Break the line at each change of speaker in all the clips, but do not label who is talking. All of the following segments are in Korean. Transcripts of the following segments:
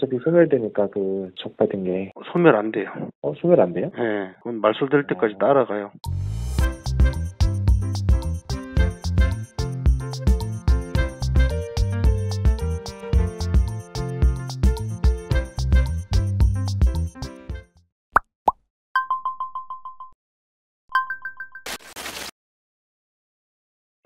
어차피 소멸되니까 그 적발된 게,
소멸 안 돼요.
어, 소멸 안 돼요?
예, 그건 말소될 때까지
어.
따라가요.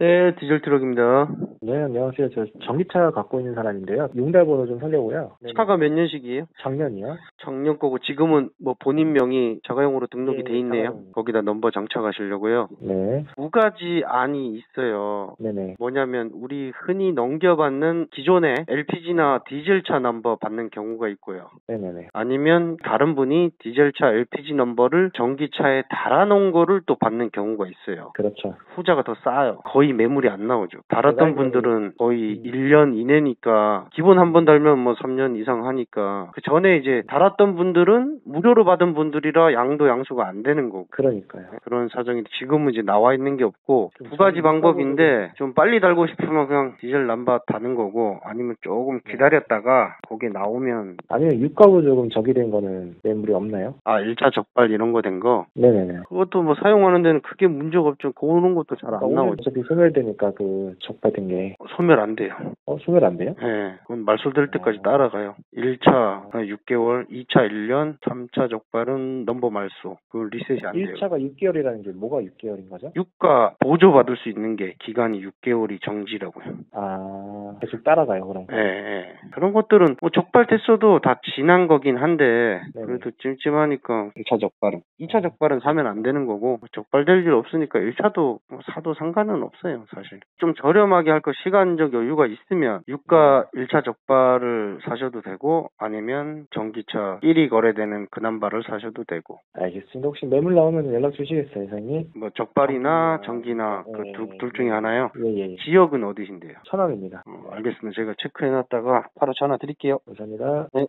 네, 디젤 트럭입니다.
네, 안녕하세요. 저 전기차 갖고 있는 사람인데요. 용달번호 좀 살려고요. 네,
차가 몇 년식이에요?
작년이요?
작년 거고 지금은 뭐 본인 명의 자가용으로 등록이
네,
돼 있네요.
자가용.
거기다 넘버 장착하시려고요.
네,
두 가지 안이 있어요.
네네.
뭐냐면 우리 흔히 넘겨받는 기존의 LPG나 디젤차 넘버 받는 경우가 있고요.
네네네.
아니면 다른 분이 디젤차 LPG 넘버를 전기차에 달아놓은 거를 또 받는 경우가 있어요.
그렇죠.
후자가 더 싸요. 거의 매물이 안 나오죠. 달았던 분들은 거의
음.
1년 이내니까 기본 한 번 달면 뭐 3년 이상 하니까 그 전에 이제 달았던 분들은 무료로 받은 분들이라 양도 양수가 안 되는 거고
그러니까요.
그런 사정이 지금은 이제 나와 있는 게 없고 좀두 가지 방법인데 좀 빨리 달고 싶으면 그냥 디젤 남바 다는 거고 아니면 조금
네.
기다렸다가 거기에 나오면
아니면 유가부 조금 적이 된 거는 매물이 없나요?
아 1차 적발 이런 거 된 거
네네네.
그것도 뭐 사용하는 데는 크게 문제가 없죠 그런 것도 잘 안 나오죠
어차피 소멸 되니까 그 적발된 게,
소멸 안 돼요
어, 소멸 안 돼요?
예, 그건 말소될 때까지
어.
따라가요. 1차 6개월, 2차 1년, 3차 적발은 넘버 말소. 그 리셋이 안 돼요.
1차가 6개월이라는 게 뭐가 6개월인 거죠?
유가 보조 받을 수 있는 게 기간이 6개월이 정지라고요.
아, 계속 따라가요, 그럼.
예, 예. 그런 것들은 뭐 적발됐어도 다 지난 거긴 한데
네네.
그래도 찜찜하니까 1차 적발은 2차 적발은 사면 안 되는 거고 적발될 일 없으니까 1차도 뭐 사도 상관은 없어요 사실 좀 저렴하게 할 거 시간적 여유가 있으면 유가 1차 적발을 사셔도 되고 아니면 전기차 1위 거래되는 근한발을 사셔도 되고
알겠습니다. 혹시 매물 나오면 연락 주시겠어요, 사장님?
뭐 적발이나
아,
전기나 그
네.
두, 둘 중에 하나요
예, 예.
지역은 어디신데요?
천왕입니다.
어, 알겠습니다 제가 체크해놨다가 바로 전화 드릴게요
감사합니다.
네.